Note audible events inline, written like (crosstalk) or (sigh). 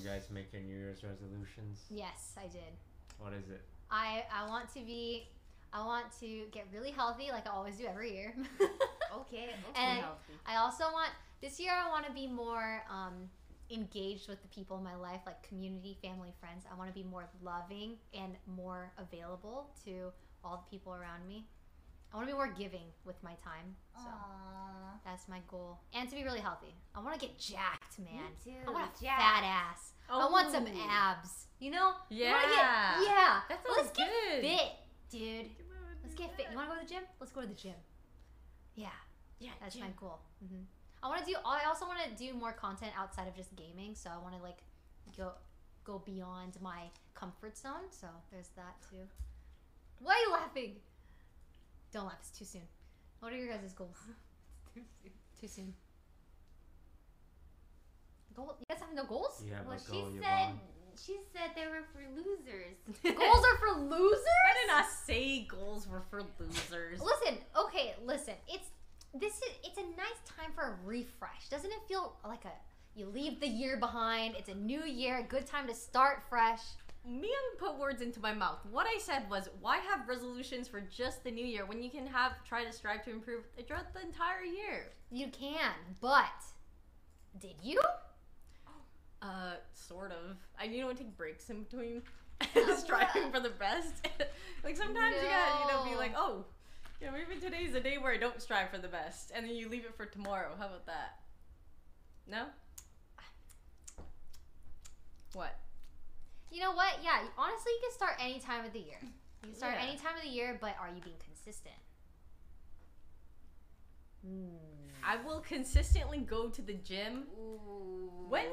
guys make your New Year's resolutions? Yes, I did. What is it? I I want to be I want to get really healthy like I always do every year. (laughs) Okay, And- healthy. I also want this year I want to be more um, engaged with the people in my life, like community, family, friends. I want to be more loving and more available to all the people around me. I want to be more giving with my time. So Aww. That's my goal, and to be really healthy. I want to get jacked, man. Me too. I want a Jacked. fat ass. I want some Oh. abs. You know? Yeah. get- yeah. That Let's sounds get fit, dude. Let's get fit. You want to go to the gym? Let's go to the gym. Yeah. Yeah, That's gym. my goal. hmm I want to do. I also want to do more content outside of just gaming. So I want to like go go beyond my comfort zone. So there's that too. Why are you laughing? Don't laugh. It's too soon. What are your guys' goals? (laughs) Too soon. Goal? You guys have no goals? You have Well, a she said Yvonne? she said they were for losers. (laughs) goals are for losers. I did not say goals were for losers. Listen, okay, listen. It's this is it's a nice time for a refresh. Doesn't it feel like a you leave the year behind, it's a new year, a good time to start fresh. Mia put words into my mouth. What I said was, why have resolutions for just the new year when you can have try to strive to improve throughout the entire year? You can, but did you? Uh, sort of. I you know take breaks in between (laughs) (laughs) striving for the best. (laughs) like sometimes you gotta you know be like, oh, you know maybe today's a day where I don't strive for the best, and then you leave it for tomorrow. How about that? No. What? You know what? Yeah, honestly, you can start any time of the year. You can start Yeah. any time of the year, but are you being consistent? Hmm. I will consistently go to the gym Ooh. when